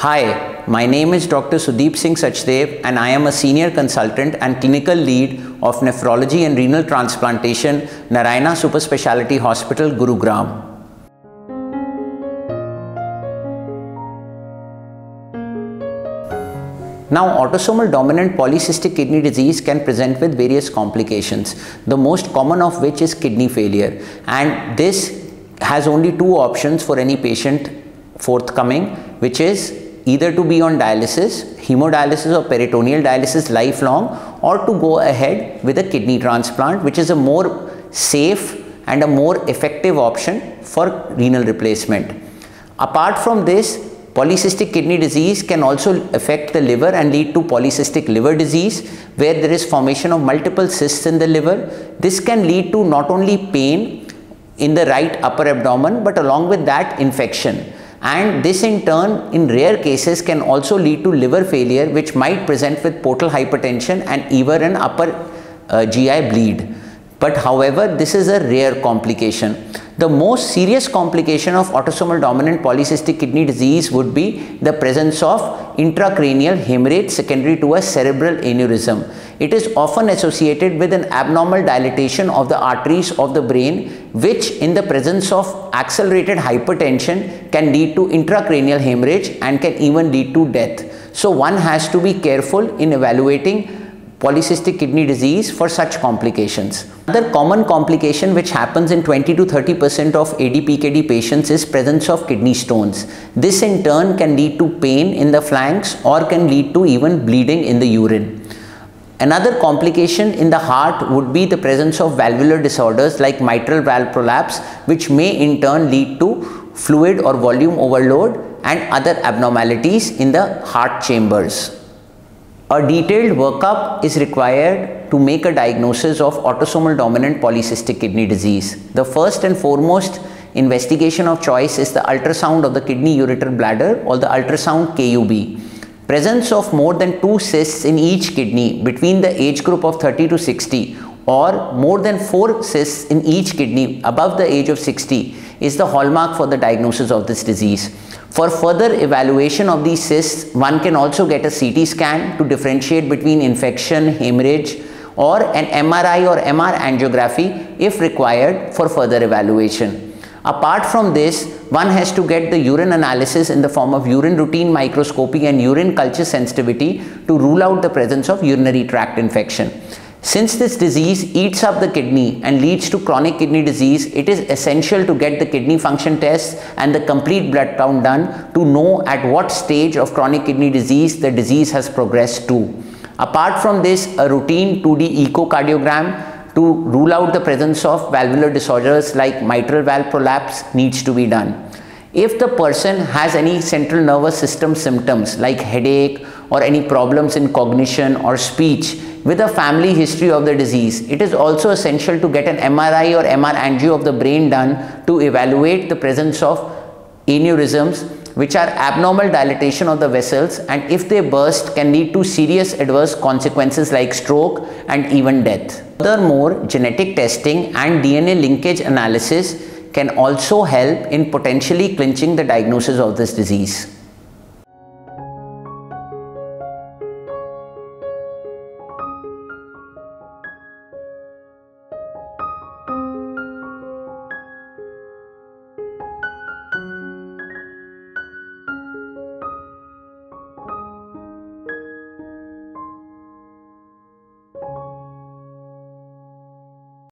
Hi, my name is Dr. Sudeep Singh Sachdev and I am a senior consultant and clinical lead of nephrology and renal transplantation, Narayana Super Speciality Hospital, Gurugram. Now, autosomal dominant polycystic kidney disease can present with various complications, the most common of which is kidney failure. And this has only two options for any patient forthcoming, which is either to be on dialysis, hemodialysis or peritoneal dialysis lifelong, or to go ahead with a kidney transplant, which is a more safe and a more effective option for renal replacement. Apart from this, Polycystic kidney disease can also affect the liver and lead to polycystic liver disease where there is formation of multiple cysts in the liver. This can lead to not only pain in the right upper abdomen but along with that infection and this in turn in rare cases can also lead to liver failure which might present with portal hypertension and even an upper uh, GI bleed. But however, this is a rare complication. The most serious complication of autosomal dominant polycystic kidney disease would be the presence of intracranial hemorrhage secondary to a cerebral aneurysm. It is often associated with an abnormal dilatation of the arteries of the brain which in the presence of accelerated hypertension can lead to intracranial hemorrhage and can even lead to death. So one has to be careful in evaluating polycystic kidney disease for such complications. Another common complication which happens in 20 to 30 percent of ADPKD patients is presence of kidney stones. This in turn can lead to pain in the flanks or can lead to even bleeding in the urine. Another complication in the heart would be the presence of valvular disorders like mitral valve prolapse which may in turn lead to fluid or volume overload and other abnormalities in the heart chambers. A detailed workup is required to make a diagnosis of autosomal dominant polycystic kidney disease. The first and foremost investigation of choice is the ultrasound of the kidney ureter bladder or the ultrasound KUB. Presence of more than two cysts in each kidney between the age group of 30 to 60 or more than four cysts in each kidney above the age of 60 is the hallmark for the diagnosis of this disease. For further evaluation of these cysts, one can also get a CT scan to differentiate between infection, hemorrhage or an MRI or MR angiography if required for further evaluation. Apart from this, one has to get the urine analysis in the form of urine routine microscopy and urine culture sensitivity to rule out the presence of urinary tract infection. Since this disease eats up the kidney and leads to chronic kidney disease, it is essential to get the kidney function test and the complete blood count done to know at what stage of chronic kidney disease the disease has progressed to. Apart from this, a routine 2D echocardiogram to rule out the presence of valvular disorders like mitral valve prolapse needs to be done. If the person has any central nervous system symptoms like headache or any problems in cognition or speech, with a family history of the disease. It is also essential to get an MRI or MR angio of the brain done to evaluate the presence of aneurysms which are abnormal dilatation of the vessels and if they burst can lead to serious adverse consequences like stroke and even death. Furthermore, genetic testing and DNA linkage analysis can also help in potentially clinching the diagnosis of this disease.